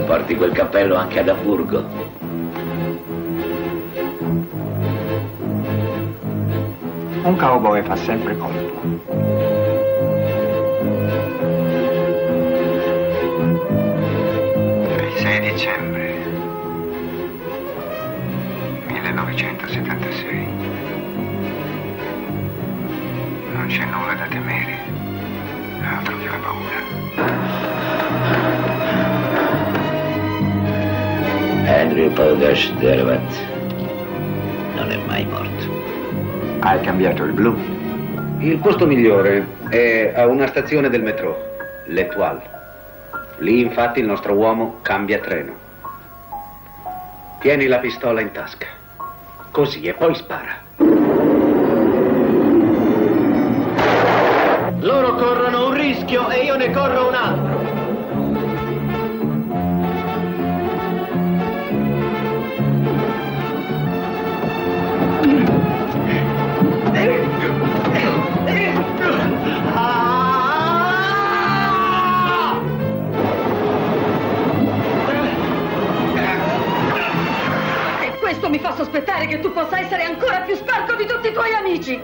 porti quel cappello anche ad Hamburgo. Un cowboy fa sempre colpo. Il 6 dicembre 1976. Non c'è nulla da temere, altro che la paura. Andrew Pogash Dervat non è mai morto. Hai cambiato il blu. Il posto migliore è a una stazione del metro, l'Etoile. Lì infatti il nostro uomo cambia treno. Tieni la pistola in tasca. Così e poi spara. Loro corrono un rischio e io ne corro un altro. Questo mi fa sospettare che tu possa essere ancora più sporco di tutti i tuoi amici.